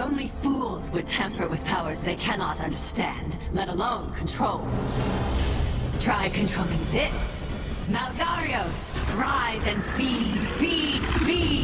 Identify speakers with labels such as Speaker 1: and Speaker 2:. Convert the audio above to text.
Speaker 1: Only fools would tamper with powers they cannot understand, let alone control. Try controlling this. Malgarios, rise and feed, feed!